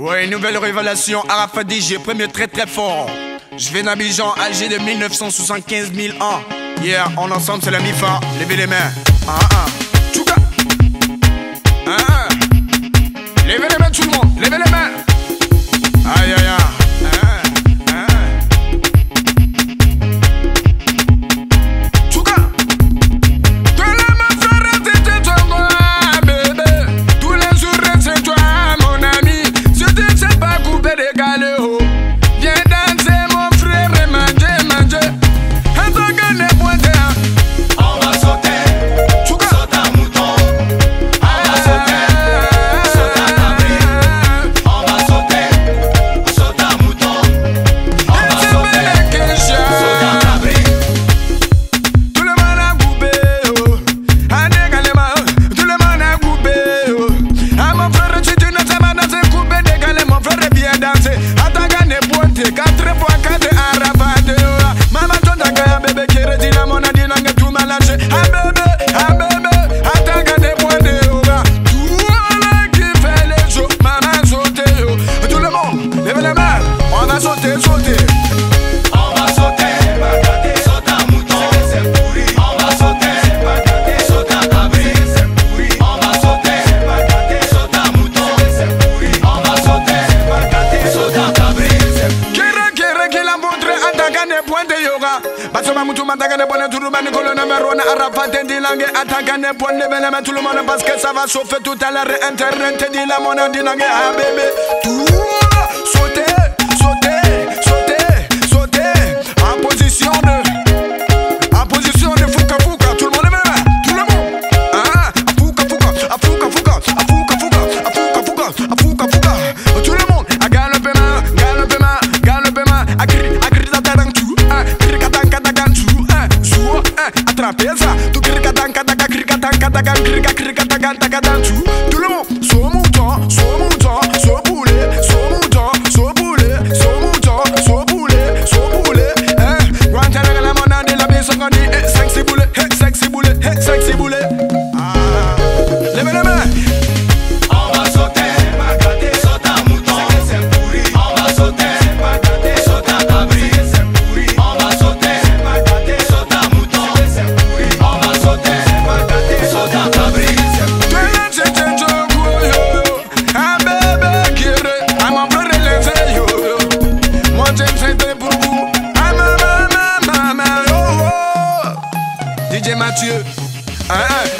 Ouais, nouvelle révélation, Arafat DJ, premier très très fort. Je vais d'Abidjan, âgé de 1975 000 ans. Hier, on ensemble, c'est la mi-fin. Levez les mains. Ah, ah. pointe yoga. Basoma mutu matakane pone turumani kolone merone arafate ndilange atakane pone lebeleme tout le monde parce que ça va chauffer tout à l'heure internet ndilamone ndilange abebe ah, tout certeza. Tu crica tanca, taca, crica tanca, taca, crica, crica, taca, taca, taca, Mathieu. at you.